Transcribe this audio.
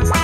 Bye.